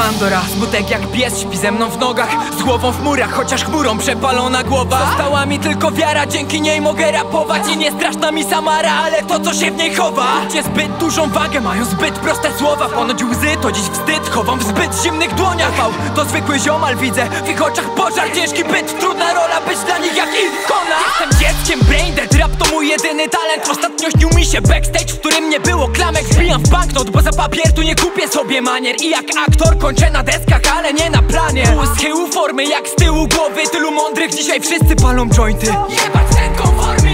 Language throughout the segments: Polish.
Pandora, smutek jak pies śpi ze mną w nogach Z głową w murach, chociaż chmurą przepalona głowa. Została mi tylko wiara, dzięki niej mogę rapować I nie straszna mi Samara, ale to co się w niej chowa. Ludzie zbyt dużą wagę, mają zbyt proste słowa. Ponoć łzy to dziś wstyd, chowam w zbyt zimnych dłoniach. Fał, to zwykły ziomal widzę, w ich oczach pożar. Ciężki byt, trudna rola być dla nich jak ikona Jestem dzieckiem, brain mój jedyny talent Ostatnio śnił mi się backstage, w którym nie było klamek. Wbijam w banknot, bo za papier tu nie kupię sobie manier. I jak aktor kończę na deskach, ale nie na planie. U formy jak z tyłu głowy Tylu mądrych, dzisiaj wszyscy palą jointy. Jebać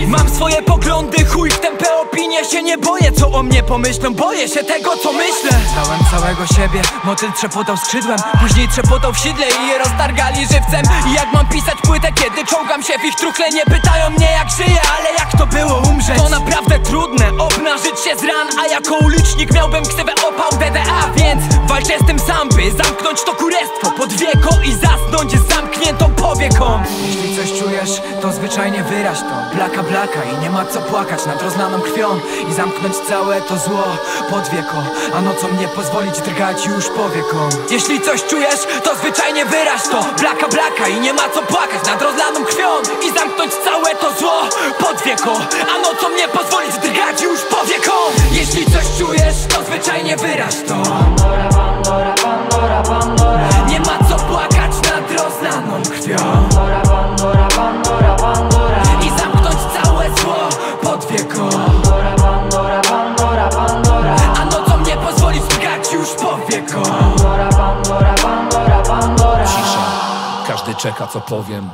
Mam swoje poglądy, chuj w tempę opinie Się nie boję, co o mnie pomyślą? Boję się tego, co myślę. Dałem całego siebie, motyl trzepotał skrzydłem. Później trzepotał w sidle i je roztargali żywcem. I jak mam pisać płytę, kiedy czołgam się w ich truchle Nie pytają mnie jak żyję, ale jak to było umrzeć? To naprawdę trudne, obnażyć się z ran A jako ulicznik miałbym ksywę opał DDA Więc walczę z tym sam, by zamknąć to kurestwo pod wieko I zasnąć z zamkniętą powieką. Jeśli coś czujesz, to zwyczajnie wyraź to. Blaka blaka i nie ma co płakać nad rozlaną krwią I zamknąć całe to zło pod wieko A nocą nie pozwolić drgać już powiekom Jeśli coś czujesz, to zwyczajnie wyraź to. Blaka blaka i nie ma co płakać nad rozlaną krwią I zamknąć całe to zło pod wieko A nocą nie pozwolić drgać już powiekom Jeśli coś czujesz, to zwyczajnie wyraź to każdy czeka co powiem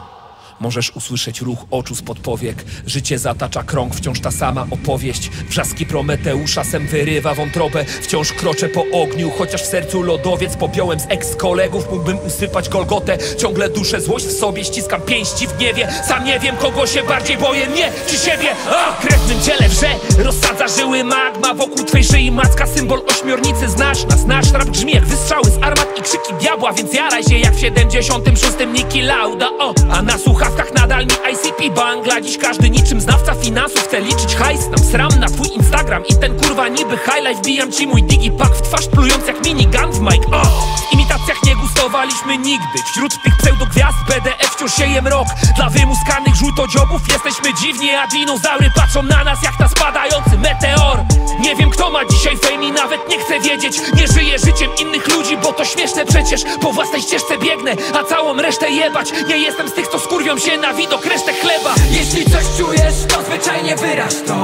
Możesz usłyszeć ruch oczu spod powiek. Życie zatacza krąg, wciąż ta sama opowieść. Wrzaski Prometeusza sem wyrywa wątrobę. Wciąż kroczę po ogniu, chociaż w sercu lodowiec Popiołem z ex-kolegów mógłbym usypać Golgotę. Ciągle duszę złość w sobie, ściskam. Pięści w gniewie. Sam nie wiem kogo się bardziej boję, mnie czy siebie. A! Krew w mym ciele wrze, rozsadza żyły magma. Wokół twej szyi macka, symbol ośmiornicy. Znasz nas, nasz rap brzmi jak wystrzały z armat i krzyki diabła. Więc jaraj się jak w 76 Niki Lauda, o A na słuchawkach nadal mi ICP Bangla. Dziś każdy niczym znawca finansów chce liczyć hajs. Nam sram na twój Instagram i ten kurwa niby highlight Wbijam ci mój digipack w twarz plując jak minigun w mic. O! W imitacjach nie gustowaliśmy nigdy. Wśród tych pseudogwiazd BDF wciąż sieje mrok. Dla wymuskanych żółtodziobów jesteśmy dziwni A dinozaury patrzą na nas jak na spadający meteor. Nie wiem kto ma dzisiaj fame i nawet nie chcę wiedzieć. Nie żyję życiem innych ludzi, bo to śmieszne przecież. Po własnej ścieżce a całą resztę jebać. Nie jestem z tych co skurwią się na widok resztek chleba. Jeśli coś czujesz, to zwyczajnie wyraź to